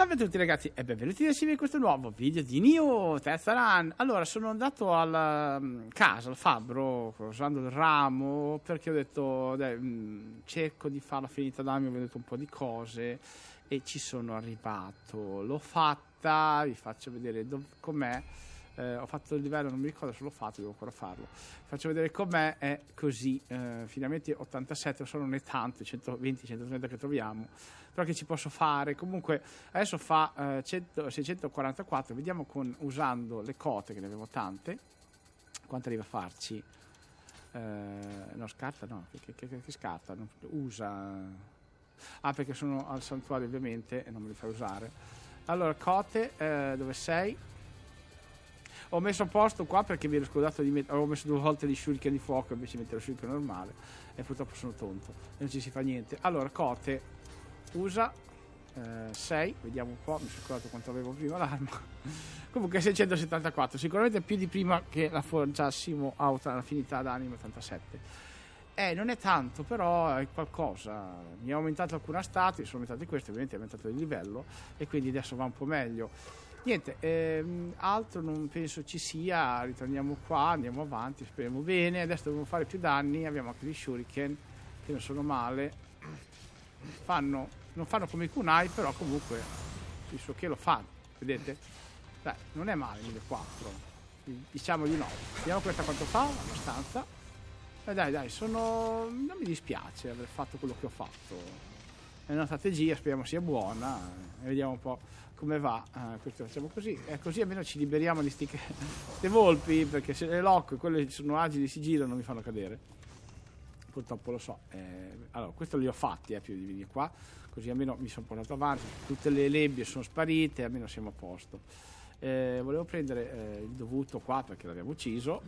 Salve a tutti ragazzi e benvenuti insieme in questo nuovo video di Neo Terza Run. Allora, sono andato alla um, casa, al fabbro, usando il ramo, perché ho detto, dai, mh, cerco di farla finita da me, ho veduto un po' di cose e ci sono arrivato. L'ho fatta, vi faccio vedere com'è. Eh, ho fatto il livello, non mi ricordo se l'ho fatto, devo ancora farlo. Faccio vedere com'è, è così. Eh, finalmente 87, solo non è tanto, 120, 130 che troviamo, però che ci posso fare. Comunque adesso fa eh, 100, 644, vediamo con, usando le cote, che ne avevo tante, quanto arriva a farci. Eh, no, scarta no, che, che, che, che scarta? Non- usa... Ah, perché sono al santuario ovviamente e non me li fai usare. Allora, cote, eh, dove sei? Ho messo a posto qua perché mi ero scordato di mettere. Avevo messo due volte gli shuriken di fuoco invece di mettere lo shuriken normale. E purtroppo sono tonto. E non ci si fa niente. Allora, Cote usa 6. vediamo un po'. Mi sono scordato quanto avevo prima l'arma. Comunque 674. Sicuramente più di prima che la forgiassimo a otta- affinità d'animo 87. Eh, non è tanto, però è qualcosa. Mi ha aumentato alcune stati, sono aumentati queste, ovviamente è aumentato il livello e quindi adesso va un po' meglio. Niente, ehm, altro non penso ci sia, ritorniamo qua, andiamo avanti, speriamo bene. Adesso dobbiamo fare più danni, abbiamo anche gli shuriken che non sono male. Fanno, non fanno come i kunai, però comunque il suo che lo fanno, vedete? Dai, non è male 1400. Diciamo di no. Vediamo questa quanto fa, abbastanza. E dai, dai, sono. non mi dispiace aver fatto quello che ho fatto. È una strategia, speriamo sia buona. E vediamo un po' come va. Eh, questo facciamo così. E così almeno ci liberiamo di sti che- ste volpi, perché se le lock, quelle che sono agili, si girano, mi fanno cadere. Purtroppo lo so. Eh, allora, questo li ho fatti, eh, più di venire qua. Così almeno mi sono portato avanti. Tutte le lebbie sono sparite, almeno siamo a posto. Eh, volevo prendere eh, il dovuto qua perché l'abbiamo ucciso.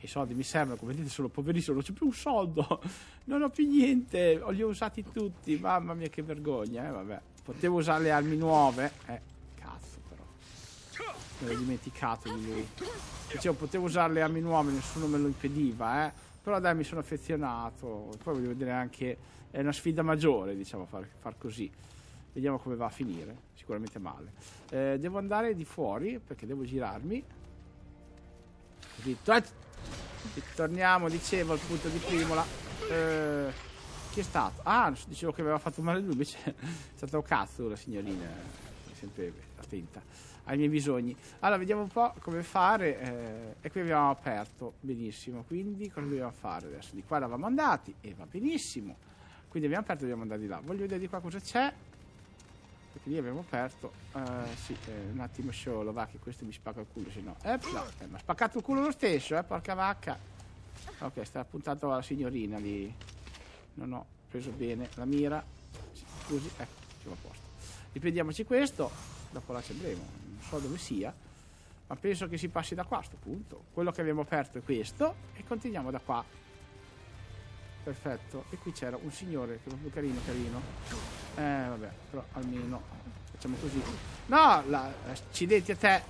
I soldi mi servono, come vedete sono poverissimo, non c'è più un soldo, non ho più niente, li ho usati tutti, mamma mia che vergogna, eh, vabbè. Potevo usare le armi nuove, eh, cazzo però, me l'ho dimenticato di lui. Dicevo, potevo usare le armi nuove, nessuno me lo impediva, eh. Però dai, mi sono affezionato, poi voglio vedere anche, è una sfida maggiore, diciamo, far, far così. Vediamo come va a finire, sicuramente male. Eh, devo andare di fuori perché devo girarmi. Così, tac! Ritorniamo, dicevo, al punto di Primola. Eh, chi è stato? Ah, dicevo che aveva fatto male lui, invece è stato cazzo la signorina, è sempre attenta ai miei bisogni. Allora, vediamo un po' come fare. eh, e qui abbiamo aperto benissimo. Quindi, cosa dobbiamo fare adesso? Di qua eravamo andati e va benissimo. Quindi abbiamo aperto e dobbiamo andare di là. Voglio vedere di qua cosa c'è. Perché lì abbiamo aperto. Eh, sì, eh, un attimo solo, va che questo mi spacca il culo, se no. Eh, no, eh, mi ha spaccato il culo lo stesso, eh, porca vacca. Ok, sta puntato alla signorina lì. Non ho preso bene la mira. Scusi, ecco, siamo a posto. Riprendiamoci questo, dopo la ci andremo. Non so dove sia, ma penso che si passi da qua a sto punto. Quello che abbiamo aperto è questo e continuiamo da qua. Perfetto. E qui c'era un signore che proprio carino, carino. Eh, vabbè, però almeno facciamo così. No, la, accidenti a te.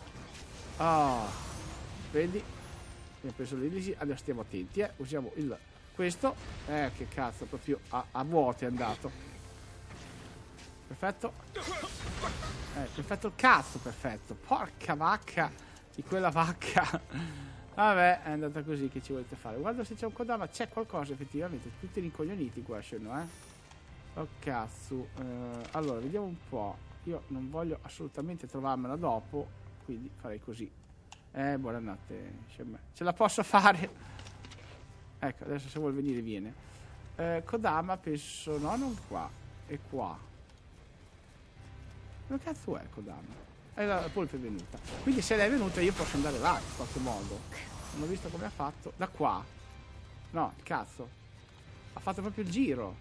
Oh, vedi? Abbiamo preso l'elisi, adesso stiamo attenti, eh. Usiamo il questo. Eh, che cazzo, proprio a, a vuoto è andato. Perfetto. Eh, perfetto il cazzo, perfetto. Porca vacca di quella vacca. Vabbè, è andata così che ci volete fare. Guarda se c'è un Kodama, c'è qualcosa effettivamente. Tutti rincoglioniti qua scendo, eh. Oh cazzo. Eh, allora, vediamo un po'. Io non voglio assolutamente trovarmela dopo, quindi farei così. Eh, buonanotte. Ce la posso fare? Ecco, adesso se vuol venire viene. Eh, Kodama penso... No, non qua. È qua. Dove cazzo è Kodama? E la polpa è venuta. Quindi se lei è venuta io posso andare là in qualche modo. Non ho visto come ha fatto. Da qua. No, cazzo. Ha fatto proprio il giro.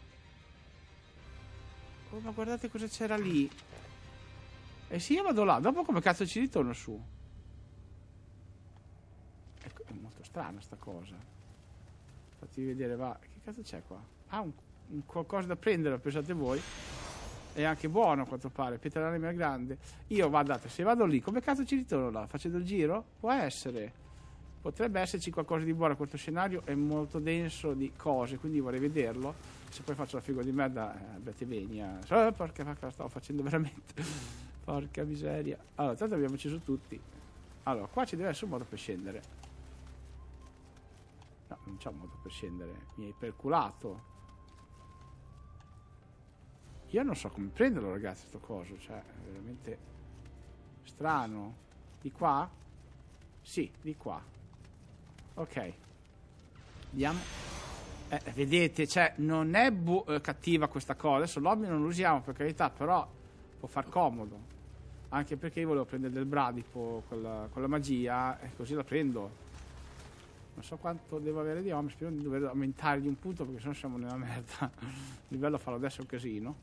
Oh, ma guardate cosa c'era lì. E sì, io vado là. Dopo come cazzo ci ritorno su? Ecco, è molto strana sta cosa. Fatti vedere, va. Che cazzo c'è qua? Ah, un, un qualcosa da prendere, pensate voi. È anche buono a quanto pare, pietra d'anima grande. Io guardate, se vado lì, come cazzo ci ritorno là? Facendo il giro? Può essere. Potrebbe esserci qualcosa di buono. Questo scenario è molto denso di cose, quindi vorrei vederlo. Se poi faccio la figura di merda, eh, abbiate venia. Eh, porca vacca, la stavo facendo veramente. Porca miseria. Allora, tanto abbiamo ucciso tutti. Allora, qua ci deve essere un modo per scendere. No, non c'è modo per scendere. Mi hai perculato. Io non so come prenderlo, ragazzi, sto coso. Cioè, è veramente strano. Di qua? Sì, di qua. Ok. Andiamo. Eh, vedete, cioè, non è eh, cattiva questa cosa. Adesso l'hobby non lo usiamo, per carità, però può far comodo. Anche perché io volevo prendere del bradipo con la, con la magia e così la prendo. Non so quanto devo avere di home, spero di dover aumentare di un punto perché sennò siamo nella merda. Il livello farlo adesso un casino.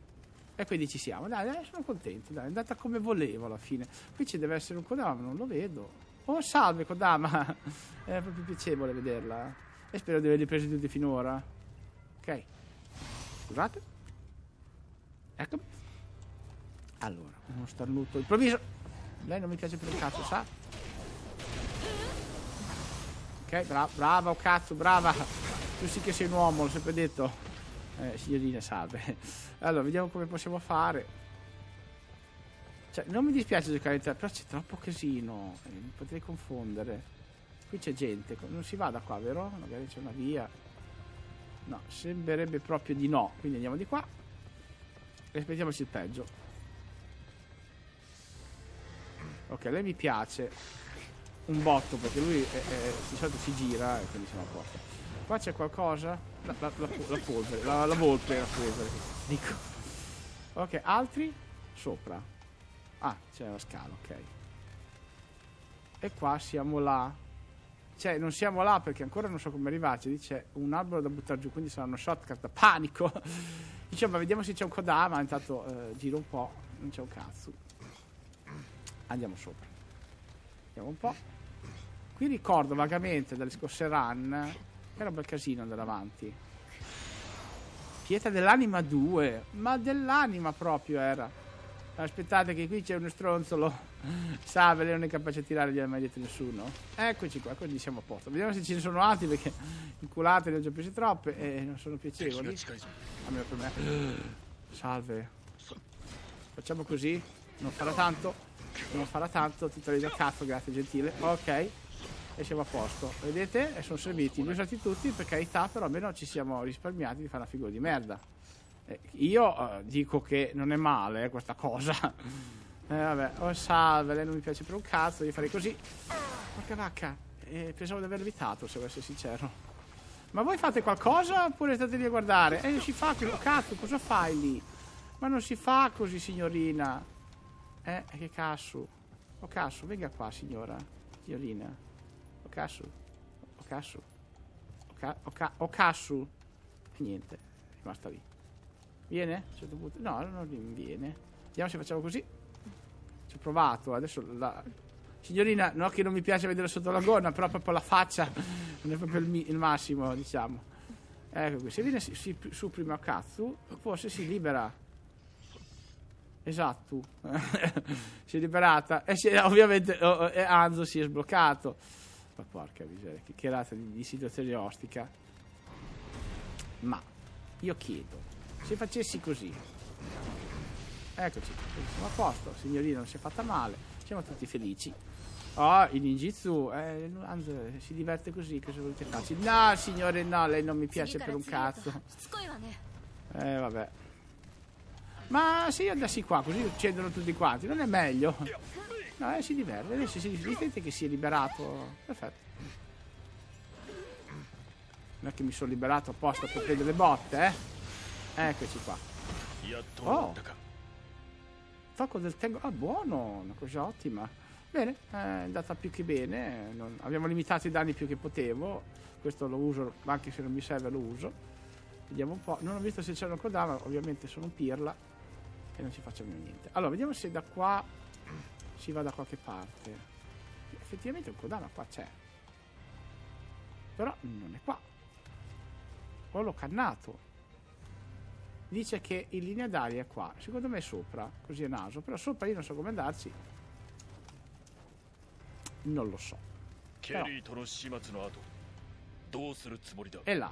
E quindi ci siamo. Dai, dai, sono contento. Dai, è andata come volevo alla fine. Qui ci deve essere un Kodama, non lo vedo. Oh, salve Kodama. è proprio piacevole vederla. E spero di averli presi tutti finora. Ok. Scusate. Eccomi. Allora, uno starnuto improvviso. Lei non mi piace per un cazzo, sa? Ok, bra- brava, oh cazzo, brava. Tu sì che sei un uomo, l'ho sempre detto. Eh, signorina, salve. Allora, vediamo come possiamo fare. Cioè, non mi dispiace giocare in tre, però c'è troppo casino. Eh, mi potrei confondere. Qui c'è gente, non si va da qua, vero? Magari c'è una via. No, sembrerebbe proprio di no. Quindi andiamo di qua. E aspettiamoci il peggio. Ok, lei mi piace un botto perché lui è, è, di solito si gira e quindi siamo a posto. Qua c'è qualcosa? La, la, la, la polvere, la, volpe, la polvere. Dico. Ok, altri? Sopra. Ah, c'è la scala, ok. E qua siamo là. Cioè, non siamo là perché ancora non so come arrivarci. Dice un albero da buttare giù, quindi sarà uno shortcut da panico. Diciamo, vediamo se c'è un Kodama. Intanto eh, giro un po'. Non c'è un cazzo. Andiamo sopra. Vediamo un po'. Qui ricordo vagamente dalle scorse run. Era un bel casino andare avanti. Pietra dell'anima 2. Ma dell'anima proprio era. Aspettate che qui c'è uno stronzolo. Salve, lei non è capace di tirare, gliene mai detto nessuno. Eccoci qua, quindi siamo a posto. Vediamo se ce ne sono altri perché inculate ne ho già prese troppe e non sono piacevoli. Almeno per me. Salve. Facciamo così. Non farà tanto. Non farà tanto. Togli da cazzo, grazie gentile. Ok. E siamo a posto. Vedete? E sono serviti. Li ho usati tutti, per carità, però almeno ci siamo risparmiati di fare una figura di merda. Eh, io eh, dico che non è male eh, questa cosa. Eh, vabbè, oh salve, lei non mi piace per un cazzo, io farei così. Porca vacca, eh, pensavo di aver evitato, se devo essere sincero. Ma voi fate qualcosa oppure state lì a guardare? Eh, non si fa così, oh, cazzo, cosa fai lì? Ma non si fa così, signorina. Eh, che cazzo. Oh cazzo, venga qua, signora. Signorina. Ca- oh, ca- oh cazzo. E niente, è rimasta lì. Viene? A un certo punto. No, non viene. Vediamo se facciamo così. Ci ho provato, adesso la... Signorina, no che non mi piace vedere sotto la gonna, però proprio la faccia non è proprio il, mi- il massimo, diciamo. Ecco qui, se viene si, si, su prima a cazzo, forse si libera. Esatto. si è liberata. E si, ovviamente oh, oh, Anzo si è sbloccato. Ma porca miseria, che, che rata di, di situazione ostica. Ma io chiedo, se facessi così, eccoci, siamo a posto, signorina non si è fatta male, siamo tutti felici. Oh, il ninjitsu, eh, Anzo si diverte così, cosa volete farci? No, signore, no, lei non mi piace per un cazzo. Eh, vabbè. Ma se io andassi qua, così uccidono tutti quanti, non è meglio? No, eh, si diverte, adesso si diverte che si è liberato. Perfetto. Non è che mi sono liberato apposta per prendere le botte, eh? Eccoci qua. Oh. Tocco del tengo. Ah, buono, una cosa ottima. Bene, è andata più che bene. Non... Abbiamo limitato i danni più che potevo. Questo lo uso, anche se non mi serve lo uso. Vediamo un po'. Non ho visto se c'era un Kodama, ovviamente sono un pirla. E non ci facciamo niente. Allora, vediamo se da qua si va da qualche parte. Effettivamente un Kodama qua c'è. Però non è qua. O l'ho cannato. Dice che in linea d'aria è qua. Secondo me è sopra. Così è naso. Però sopra io non so come andarci. Non lo so. Però ケリーとの始末の後どうするつもりだ è là.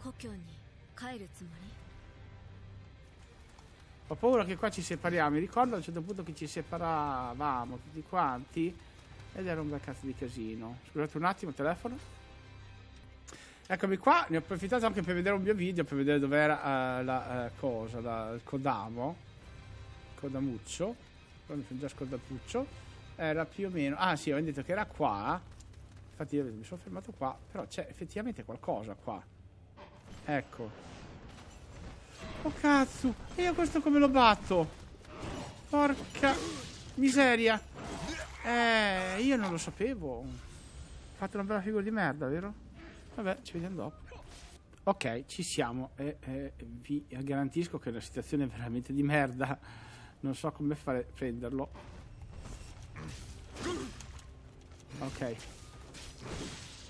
故郷に帰るつもり ho paura che qua ci separiamo. Mi ricordo a un certo punto che ci separavamo tutti quanti. Ed era un bel cazzo di casino. Scusate un attimo, telefono. Eccomi qua, ne ho approfittato anche per vedere un mio video, per vedere dov'era uh, la uh, cosa, la, il Kodamo. Kodamuccio. Poi mi sono già scordatuccio. Era più o meno... Ah sì, ho detto che era qua. Infatti io mi sono fermato qua. Però c'è effettivamente qualcosa qua. Ecco. Oh cazzo! E io questo come lo batto? Porca miseria! Eh, io non lo sapevo. Fatto una bella figura di merda, vero? Vabbè, ci vediamo dopo. Ok, ci siamo. E eh, vi garantisco che è una situazione veramente di merda. Non so come fare prenderlo. Ok.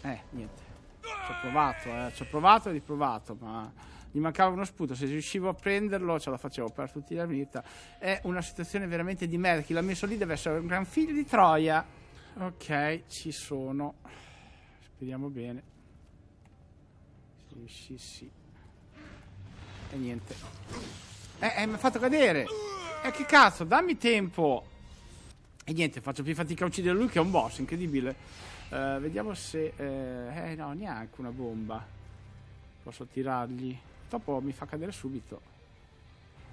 Eh, niente. Ci ho provato, eh. Ci ho provato e riprovato, ma gli mancava uno sputo. Se riuscivo a prenderlo, ce la facevo per tutti la vita. È una situazione veramente di merda. Chi l'ha messo lì deve essere un gran figlio di Troia. Ok, ci sono. Speriamo bene. Sì, sì. E niente. Eh, eh mi ha fatto cadere. Eh, che cazzo, dammi tempo. E niente, faccio più fatica a uccidere lui che è un boss, incredibile. Uh, vediamo se... Eh, eh, no, neanche una bomba. Posso tirargli. Dopo mi fa cadere subito.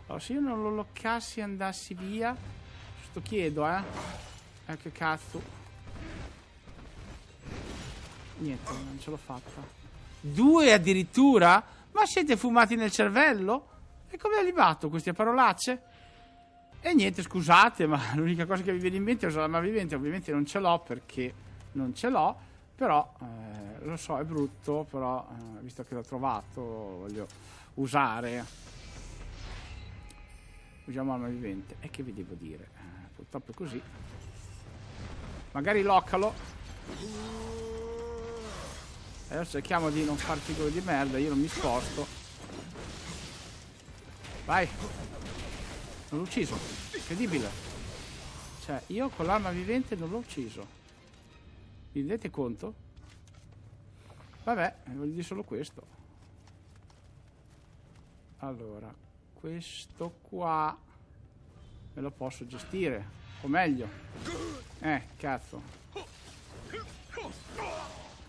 Allora, se io non lo loccassi e andassi via... Sto chiedo, eh. Eh, che cazzo. Niente, non ce l'ho fatta. Due addirittura? Ma siete fumati nel cervello? E come li batto queste parolacce? E niente, scusate, ma l'unica cosa che mi viene in mente è usare la vivente. Ovviamente non ce l'ho perché non ce l'ho. Però, eh, lo so, è brutto, però, eh, visto che l'ho trovato, voglio usare. Usiamo l'arma vivente. E che vi devo dire? Eh, purtroppo è così. Magari localo. Adesso cerchiamo di non far figure di merda, io non mi sposto. Vai. Non l'ho ucciso. Incredibile. Cioè, io con l'arma vivente non l'ho ucciso. Vi rendete conto? Vabbè, voglio dire solo questo. Allora, questo qua me lo posso gestire. O meglio. Eh, cazzo.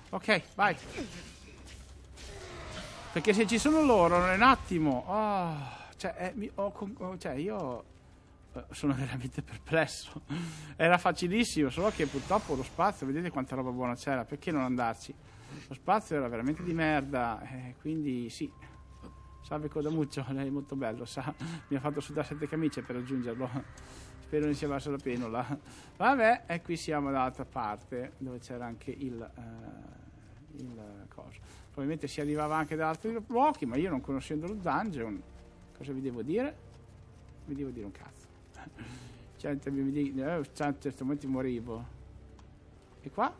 Ok, vai. Perché se ci sono loro, non è un attimo. Oh. Cioè, eh, mi, ho, ho, cioè io sono veramente perplesso. Era facilissimo, solo che purtroppo lo spazio, vedete quanta roba buona c'era, perché non andarci? Lo spazio era veramente di merda, eh, quindi sì. Salve Codamuccio, lei è molto bello, sa, mi ha fatto sudare sette camicie per raggiungerlo. Spero non sia valsa la penola. Vabbè, e qui siamo dall'altra parte, dove c'era anche il, uh, il coso. Probabilmente si arrivava anche da altri blocchi, ma io non conoscendo lo dungeon Cosa vi devo dire? Vi devo dire un cazzo. Cento, mi dico, eh, in questo momento morivo. E qua?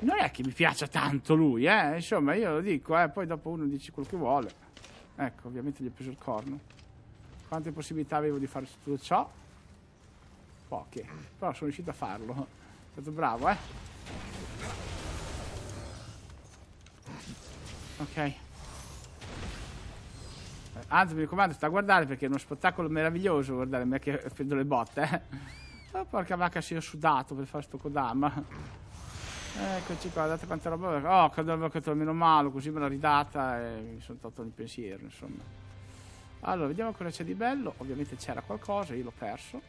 Non è che mi piaccia tanto lui, eh. Insomma, io lo dico, eh. Poi dopo uno dice quello che vuole. Ecco, ovviamente gli ho preso il corno. Quante possibilità avevo di fare tutto ciò? Poche. Però sono riuscito a farlo. Sono stato bravo, eh. Ok. Anzi, mi raccomando, sta a guardare perché è uno spettacolo meraviglioso guardare me che prendo le botte. Eh. Oh, porca vacca, si è sudato per fare sto Kodama. Eccoci qua, guardate quanta roba. Oh, quando avevo fatto meno male, così me l'ho ridata e mi sono tolto il pensiero, insomma. Allora, vediamo cosa c'è di bello. Ovviamente c'era qualcosa, io l'ho perso.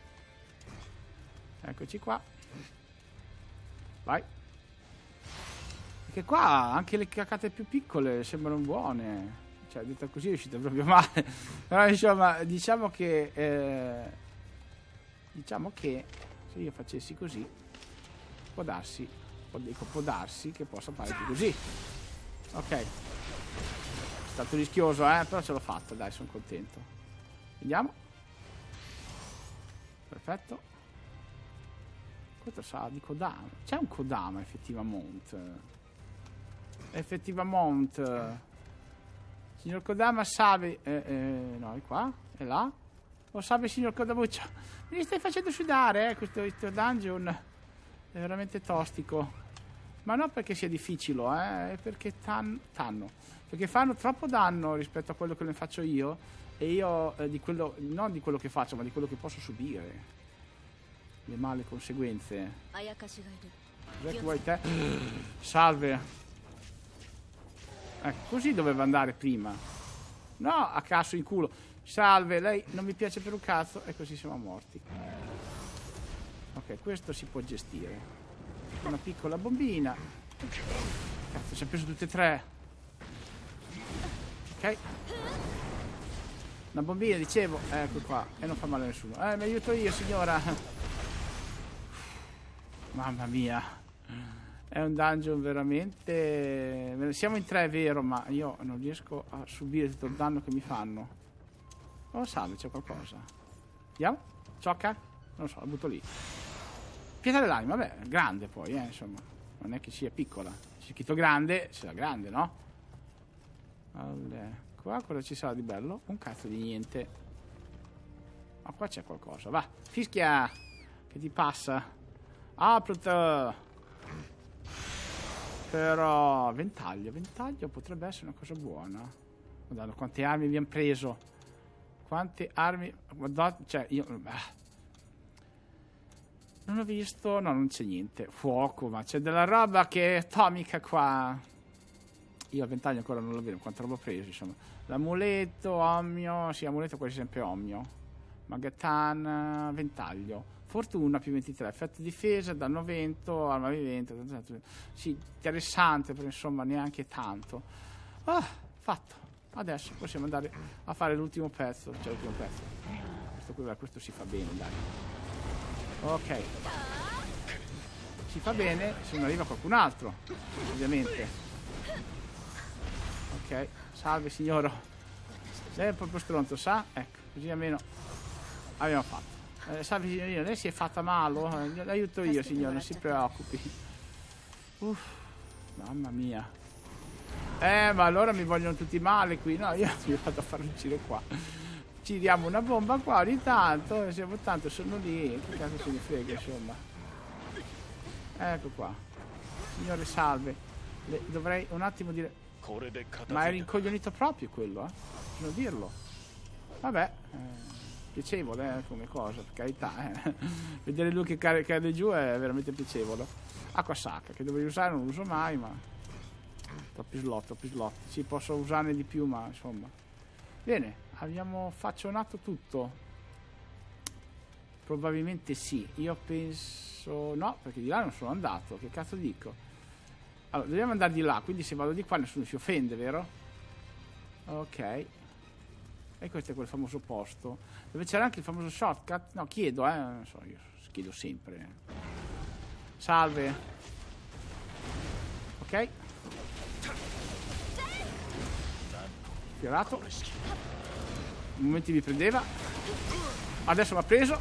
Eccoci qua. Vai. Perché qua anche le cacate più piccole sembrano buone cioè detta così è uscita proprio male. Però insomma diciamo che eh, diciamo che se io facessi così può darsi dico, può darsi che possa fare più così. Ok. È stato rischioso eh però ce l'ho fatta dai sono contento. Vediamo perfetto. Questo sa di Kodama. C'è un Kodama effettivamente. Effettivamente Signor Kodama salve. Eh, eh, no, è qua? È là? Oh, salve signor Kodabuccio. Mi stai facendo sudare, eh, questo, questo dungeon. È veramente tostico. Ma non perché sia difficile, eh, è perché tan tanno. Perché fanno troppo danno rispetto a quello che ne faccio io. E io, eh, di quello, non di quello che faccio, ma di quello che posso subire. Le male conseguenze. Jack White, eh? Salve. Ecco, così doveva andare prima. No, a caso in culo. Salve, lei non mi piace per un cazzo e così siamo morti. Ok, questo si può gestire. Una piccola bombina. Cazzo, ci ha preso tutte e tre. Ok. Una bombina, dicevo. Ecco qua. E non fa male a nessuno. Eh, mi aiuto io, signora. Mamma mia. È un dungeon veramente... Siamo in tre, è vero, ma io non riesco a subire tutto il danno che mi fanno. Oh, salve, c'è qualcosa. Vediamo? Ciocca? Non lo so, la butto lì. Pietra dell'anima, vabbè, grande poi, eh, insomma. Non è che sia piccola. C'è scritto grande, sarà grande, no? Allora, qua cosa ci sarà di bello? Un cazzo di niente. Ma qua c'è qualcosa, va. Fischia! Che ti passa? Aprite! Però ventaglio, ventaglio potrebbe essere una cosa buona. Guardate quante armi abbiamo preso. Quante armi. Guardate, cioè io. ah. Non ho visto. No, non c'è niente. Fuoco, ma c'è della roba che è atomica qua. Io al ventaglio ancora non lo vedo. Quanta roba ho preso, insomma. L'amuleto, omio. Sì, amuleto quasi sempre omio. Magatan, ventaglio. Fortuna più 23, effetto difesa, danno vento, arma vivente. Sì, interessante, però insomma neanche tanto. Ah, fatto. Adesso possiamo andare a fare l'ultimo pezzo. Cioè l'ultimo pezzo. Questo, qui, questo si fa bene, dai. Ok. Si fa bene se non arriva qualcun altro, ovviamente. Ok, salve signoro. Lei è proprio stronzo, sa? Ecco, così almeno abbiamo fatto. Eh, salve signorina, lei si è fatta male? Eh, L'aiuto io, signore, non si preoccupi. Uff, mamma mia. Eh, ma allora mi vogliono tutti male qui. No, io mi vado a far un giro qua. diamo una bomba qua ogni tanto. Eh, siamo tanto, sono lì. Che cazzo se ne frega, insomma. Ecco qua. Signore, salve. Le dovrei un attimo dire... Ma è rincoglionito proprio quello, eh. Non dirlo. Vabbè. Eh piacevole eh, come cosa, per carità. eh. Vedere lui che cade, cade giù è veramente piacevole. Acqua sacra, che dovevi usare non uso mai, ma... Troppi slot, troppi slot. Sì, posso usarne di più, ma insomma. Bene, abbiamo faccionato tutto. Probabilmente sì. Io penso... No, perché di là non sono andato. Che cazzo dico? Allora, dobbiamo andare di là, quindi se vado di qua nessuno si offende, vero? Ok. E questo è quel famoso posto. Dove c'era anche il famoso shortcut? No, chiedo, eh. Non so, io chiedo sempre. Salve. Ok. Fiorato. Un momento mi prendeva. Adesso mi ha preso.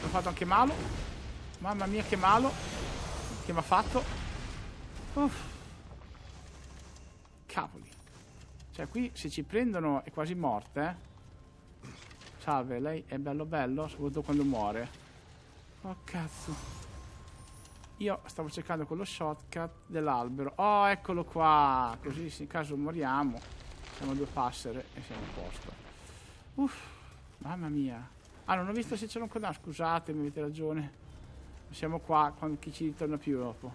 L'ho fatto anche malo. Mamma mia che malo. Che mi ha fatto. Uff. Cioè qui se ci prendono è quasi morte, eh. Salve, lei è bello bello, soprattutto quando muore. Oh cazzo. Io stavo cercando quello shortcut dell'albero. Oh, eccolo qua. Così in caso moriamo, siamo due passere e siamo a posto. Uff, mamma mia. Ah, non ho visto se c'era un coda. Scusate, mi avete ragione. Siamo qua quando chi ci ritorna più dopo.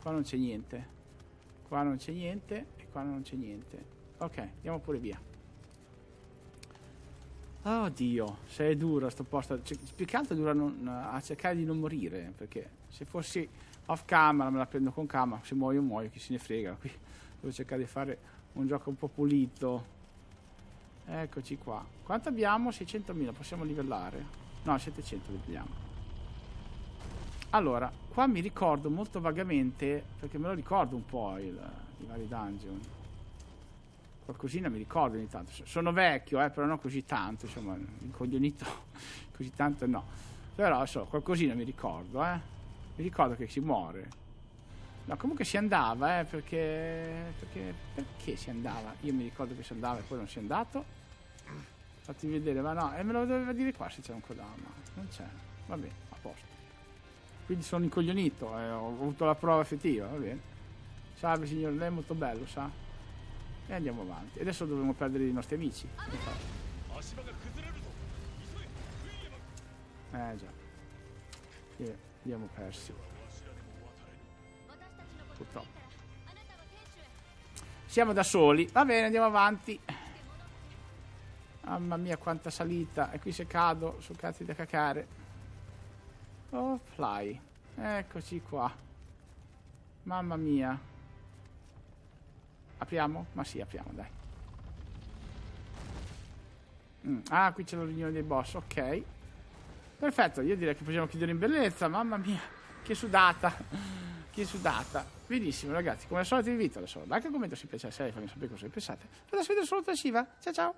Qua non c'è niente. Qua non c'è niente e qua non c'è niente. Ok, andiamo pure via. Oh Dio, se è duro sto posto. Cioè, più che altro dura non- a cercare di non morire. Perché se fossi off camera me la prendo con camera. Se muoio muoio, chi se ne frega. Qui devo cercare di fare un gioco un po' pulito. Eccoci qua. Quanto abbiamo? 600.000, possiamo livellare? No, 700 livelliamo. Allora, qua mi ricordo molto vagamente, perché me lo ricordo un po' il, i vari dungeon. Qualcosina mi ricordo ogni tanto. So- Sono vecchio, eh, però non così tanto, insomma, incoglionito così tanto no. Però, so, qualcosina mi ricordo, eh. Mi ricordo che si muore. No, comunque si andava, eh, perché, perché... Perché si andava? Io mi ricordo che si andava e poi non si è andato. Fatti vedere, ma no, e me lo doveva dire qua se c'è un kodama. Non c'è. Va bene, a posto. Quindi sono incoglionito, eh, ho avuto la prova effettiva, va bene. Salve signore, lei è molto bello, sa? E andiamo avanti. Adesso dobbiamo perdere i nostri amici. Eh già. Li abbiamo persi. Purtroppo. Siamo da soli. Va bene, andiamo avanti. Mamma mia, quanta salita. E qui se cado, sono cazzi da cacare. Oh, fly. Eccoci qua. Mamma mia. Apriamo? Ma sì, apriamo, dai. Mm, Ah, qui c'è la riunione dei boss, ok. Perfetto, io direi che possiamo chiudere in bellezza. Mamma mia, che sudata. Che sudata. Benissimo, ragazzi. Come al solito vi invito a lasciare un like e commento se vi piace la serie, fammi sapere cosa ne pensate. E la sfida solo Shiva. Ciao ciao.